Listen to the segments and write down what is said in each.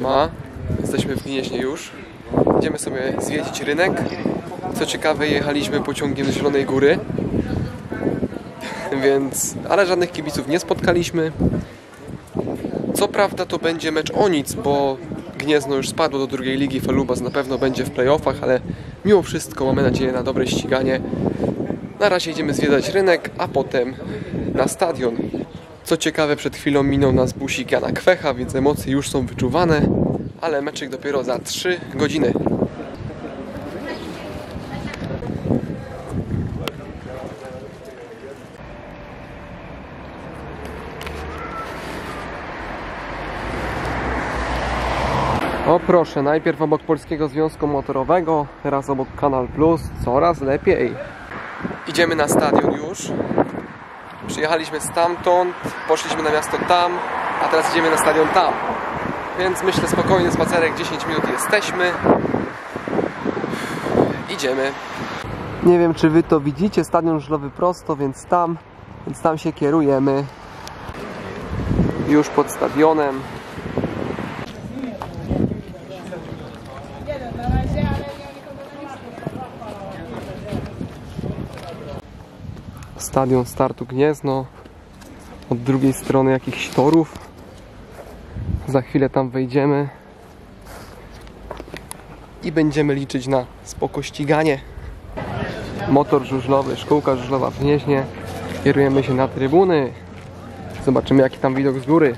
Siema, jesteśmy w Gnieźnie już. Idziemy sobie zwiedzić rynek. Co ciekawe, jechaliśmy pociągiem z Zielonej Góry. Więc, ale żadnych kibiców nie spotkaliśmy. Co prawda to będzie mecz o nic, bo Gniezno już spadło do drugiej ligi, Felubas na pewno będzie w playoffach, ale mimo wszystko mamy nadzieję na dobre ściganie. Na razie idziemy zwiedzać rynek, a potem na stadion. Co ciekawe, przed chwilą minął nas busik Jana Kwecha, więc emocje już są wyczuwane, ale meczek dopiero za 3 godziny. O proszę, najpierw obok Polskiego Związku Motorowego, teraz obok Kanal Plus, coraz lepiej. Idziemy na stadion już. Przyjechaliśmy stamtąd, poszliśmy na miasto tam, a teraz idziemy na stadion tam. Więc myślę spokojny spacerek, 10 minut jesteśmy. Idziemy. Nie wiem czy wy to widzicie, stadion żlowy prosto, więc tam, więc tam się kierujemy. Już pod stadionem. Stadion startu Gniezno. Od drugiej strony jakichś torów. Za chwilę tam wejdziemy. I będziemy liczyć na spoko ściganie. Motor żużlowy, szkółka żużlowa w Gnieźnie. Kierujemy się na trybuny. Zobaczymy jaki tam widok z góry.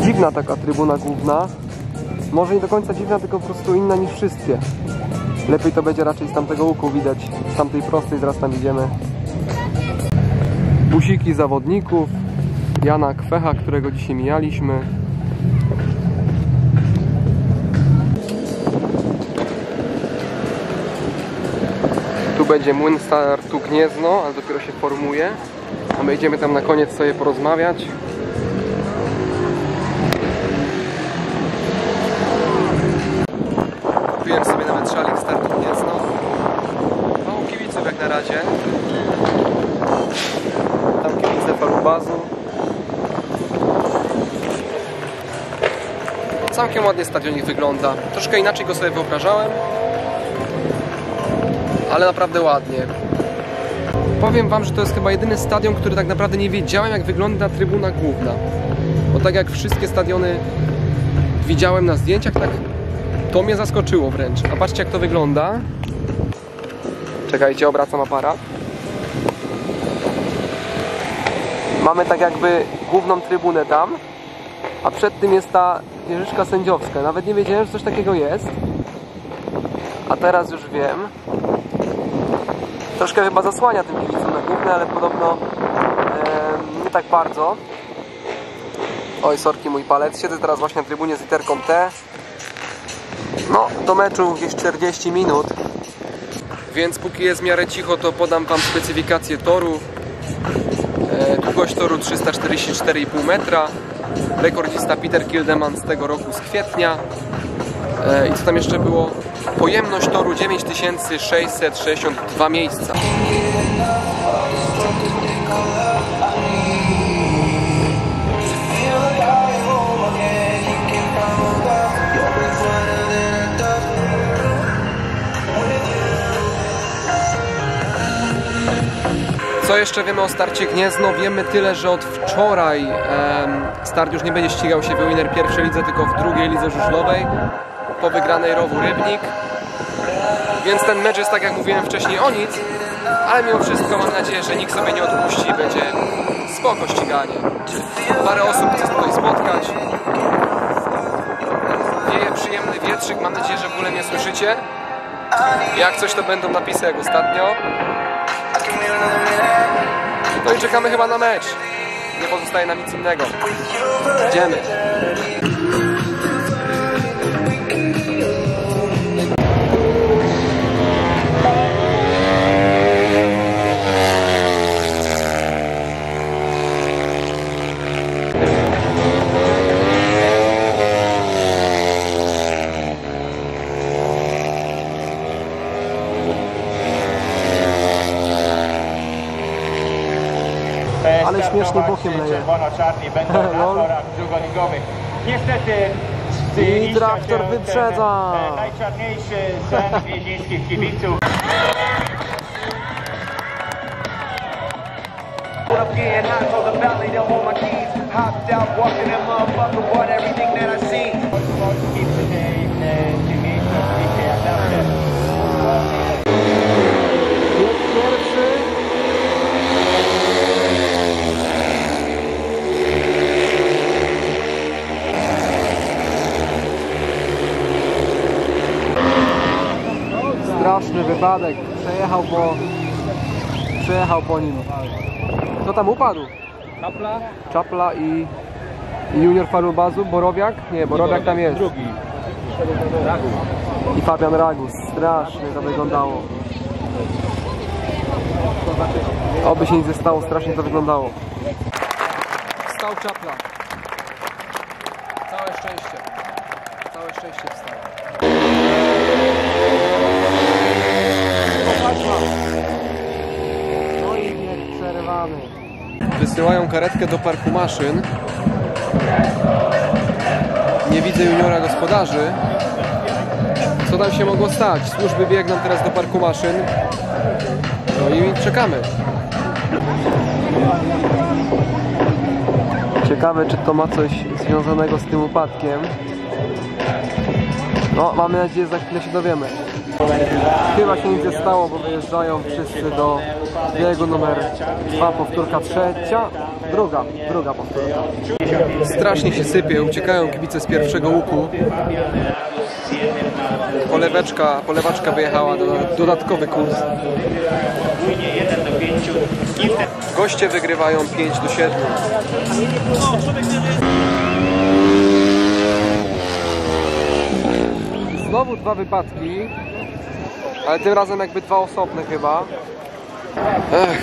Dziwna taka trybuna główna. Może nie do końca dziwna, tylko po prostu inna niż wszystkie. Lepiej to będzie raczej z tamtego łuku widać. Z tamtej prostej zaraz tam idziemy. Busiki zawodników. Jana Kwecha, którego dzisiaj mijaliśmy. Tu będzie młyn startu Gniezno, ale dopiero się formuje. A my idziemy tam na koniec sobie porozmawiać. Kupiłem sobie nawet szalik startu Gniezno. Mało kibiców jak na razie. Tam kibice Falubazu. Całkiem ładnie stadionik wygląda. Troszkę inaczej go sobie wyobrażałem. Ale naprawdę ładnie. Powiem Wam, że to jest chyba jedyny stadion, który tak naprawdę nie wiedziałem jak wygląda trybuna główna. Bo tak jak wszystkie stadiony widziałem na zdjęciach, tak to mnie zaskoczyło wręcz. A patrzcie jak to wygląda. Czekajcie, obracam aparat. Mamy tak jakby główną trybunę tam, a przed tym jest ta wieżyczka sędziowska. Nawet nie wiedziałem, że coś takiego jest. A teraz już wiem. Troszkę chyba zasłania tym kibicom na główne, ale podobno e, nie tak bardzo. Oj, sorki mój palec. Siedzę teraz właśnie na trybunie z literką T. No, do meczu gdzieś 40 minut. Więc póki jest w miarę cicho, to podam Wam specyfikację toru. E, długość toru 344,5 metra. Rekordzista Peter Kildeman z tego roku, z kwietnia. E, I co tam jeszcze było? Pojemność toru 9662 miejsca. Co jeszcze wiemy o starcie Gniezno? Wiemy tyle, że od wczoraj em, start już nie będzie ścigał się w Winner pierwszej lidze, tylko w drugiej lidze żużlowej po wygranej rowu Rybnik. Więc ten mecz jest tak jak mówiłem wcześniej o nic, ale mimo wszystko mam nadzieję, że nikt sobie nie odpuści i będzie spoko ściganie. Parę osób chcę tutaj spotkać. Wieje przyjemny wietrzyk, mam nadzieję, że w ogóle nie słyszycie. Jak coś to będą napisy jak ostatnio. No i czekamy chyba na mecz. Nie pozostaje nam nic innego. Idziemy. śmiesznie bokiem leje. czarni będą na torach dwugonigowych. Niestety i traktor wyprzedza. Najczarniejszy sen wiedźmińskich kibiców. Jest pierwszy. Straszny wypadek. Przejechał po... Przejechał po nim. Kto tam upadł? Kapla Czapla i... i Junior Farubazu, Borowiak? Nie, Borowiak tam jest. drugi. Ragu. I Fabian Ragus. Strasznie to wyglądało. Oby się nic nie stało, strasznie to wyglądało. Wstał czapla. Całe szczęście. Całe szczęście wstał. Bieg przerwany. Wysyłają karetkę do parku maszyn. Nie widzę juniora gospodarzy. Co tam się mogło stać? Służby biegną teraz do parku maszyn. No i czekamy. Ciekawe, czy to ma coś związanego z tym upadkiem. No, mamy nadzieję, że za chwilę się dowiemy. Chyba się nic nie stało, bo wyjeżdżają wszyscy do biegu numer dwa, powtórka trzecia, druga, druga powtórka. Strasznie się sypie, uciekają kibice z pierwszego łuku. Poleweczka, polewaczka wyjechała na dodatkowy kurs. Goście wygrywają 5 do 7. Znowu dwa wypadki, ale tym razem jakby dwa osobne chyba. Ech.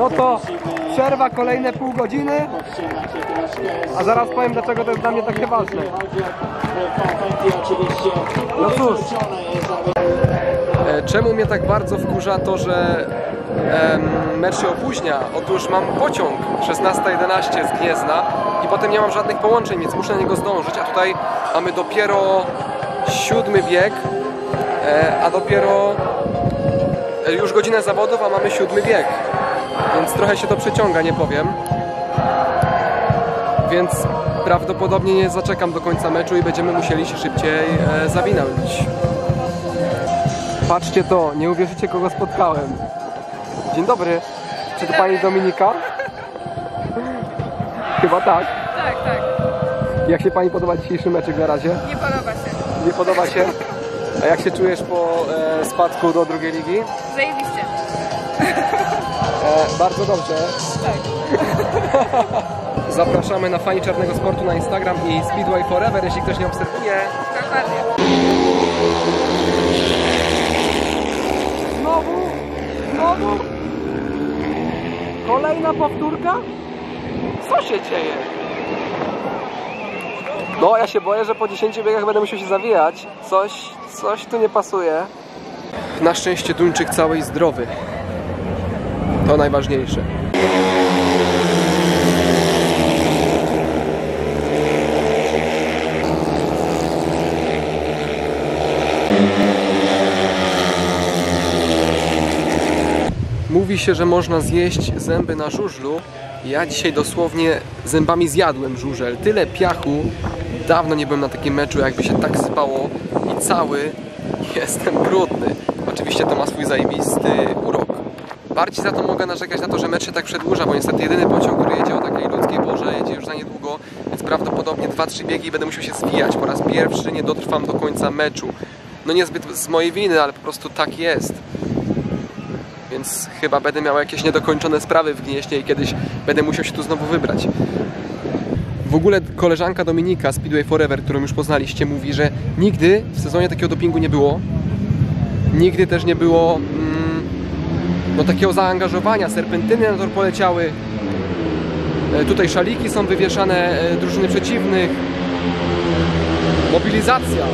No to przerwa kolejne pół godziny, a zaraz powiem dlaczego to jest dla mnie takie ważne. No cóż, E, czemu mnie tak bardzo wkurza to, że mecz się opóźnia? Otóż mam pociąg 16.11 z Gniezna i potem nie mam żadnych połączeń, więc muszę na niego zdążyć, a tutaj mamy dopiero siódmy bieg, e, a dopiero e, już godzinę zawodów, a mamy siódmy bieg. Więc trochę się to przeciąga, nie powiem. Więc prawdopodobnie nie zaczekam do końca meczu i będziemy musieli się szybciej e, zawinąć. Patrzcie to, nie uwierzycie kogo spotkałem. Dzień dobry. Czy to pani Dominika? Chyba tak. Tak, tak. Jak się pani podoba dzisiejszy meczek na razie? Nie podoba się. Nie podoba się? A jak się czujesz po e, spadku do drugiej ligi? Zajebiście. E, bardzo dobrze. Zapraszamy na fani czarnego sportu na Instagram i Speedway Forever, jeśli ktoś nie obserwuje. Dokładnie. Znowu? Znowu? Kolejna powtórka? Co się dzieje? No, ja się boję, że po 10 biegach będę musiał się zawijać. Coś, coś tu nie pasuje. Na szczęście Duńczyk cały i zdrowy. To najważniejsze. Mówi się, że można zjeść zęby na żużlu. Ja dzisiaj dosłownie zębami zjadłem żużel. Tyle piachu. Dawno nie byłem na takim meczu, jakby się tak sypało i cały jestem brudny. Oczywiście to ma swój zajebisty. Bardziej za to mogę narzekać na to, że mecz się tak przedłuża, bo niestety jedyny pociąg, który jedzie o takiej ludzkiej porze, jedzie już za niedługo, więc prawdopodobnie 2-3 biegi i będę musiał się zwijać. Po raz pierwszy nie dotrwam do końca meczu. No niezbyt z mojej winy, ale po prostu tak jest. więc chyba będę miał jakieś niedokończone sprawy w Gnieźnie i kiedyś będę musiał się tu znowu wybrać. W ogóle koleżanka Dominika Speedway Forever, którą już poznaliście, mówi, że nigdy w sezonie takiego dopingu nie było. Nigdy też nie było mm, no, takiego zaangażowania. Serpentyny na tor poleciały. E, Tutaj szaliki są wywieszane e, drużyny przeciwnych. Mobilizacja.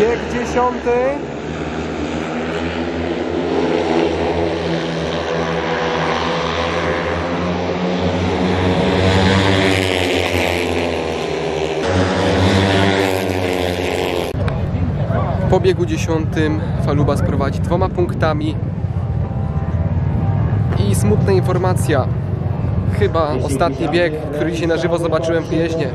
Bieg dziesiąty. Biegu dziesiątym Falubas prowadzi dwoma punktami. I smutna informacja. Chyba ostatni bieg, który dzisiaj na żywo zobaczyłem w Gnieźnie.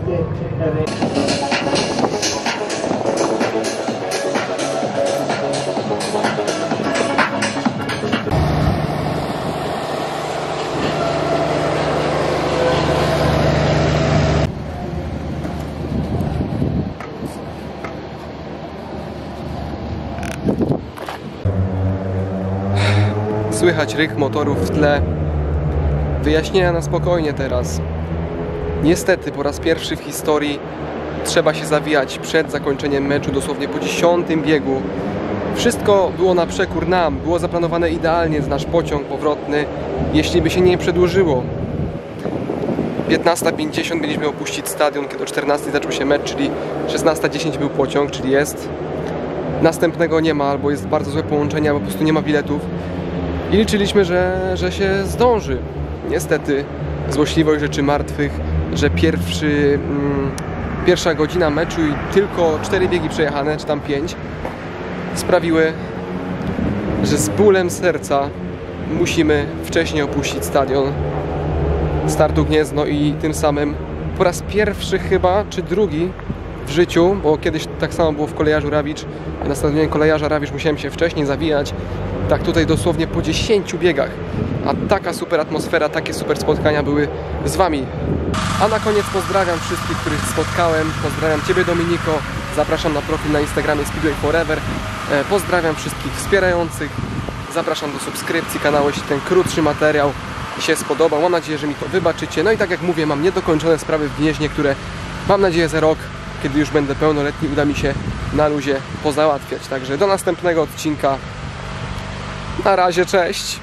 Słychać rych motorów w tle. Wyjaśnienia na spokojnie teraz. Niestety po raz pierwszy w historii trzeba się zawijać przed zakończeniem meczu, dosłownie po dziesiątym biegu. Wszystko było na przekór nam, było zaplanowane idealnie z nasz pociąg powrotny, jeśli by się nie przedłużyło. 15.50 mieliśmy opuścić stadion, kiedy o 14.00 zaczął się mecz, czyli 16.10 był pociąg, czyli jest. Następnego nie ma, albo jest bardzo złe połączenie, albo po prostu nie ma biletów. I liczyliśmy, że, że się zdąży. Niestety, złośliwość rzeczy martwych, że pierwszy, mm, pierwsza godzina meczu i tylko cztery biegi przejechane, czy tam pięć, sprawiły, że z bólem serca musimy wcześniej opuścić stadion. Startu Gniezno i tym samym po raz pierwszy chyba, czy drugi w życiu, bo kiedyś tak samo było w kolejarzu Rawicz, na stadionie kolejarza Rawicz musiałem się wcześniej zawijać, tak tutaj dosłownie po 10 biegach, a taka super atmosfera, takie super spotkania były z Wami. A na koniec pozdrawiam wszystkich, których spotkałem, pozdrawiam Ciebie Dominiko, zapraszam na profil na Instagramie Speedway Forever, E, pozdrawiam wszystkich wspierających, zapraszam do subskrypcji kanału, jeśli ten krótszy materiał się spodobał, mam nadzieję, że mi to wybaczycie, no i tak jak mówię, mam niedokończone sprawy w Gnieźnie, które mam nadzieję za rok, kiedy już będę pełnoletni, uda mi się na luzie pozałatwiać, także do następnego odcinka, na razie, cześć!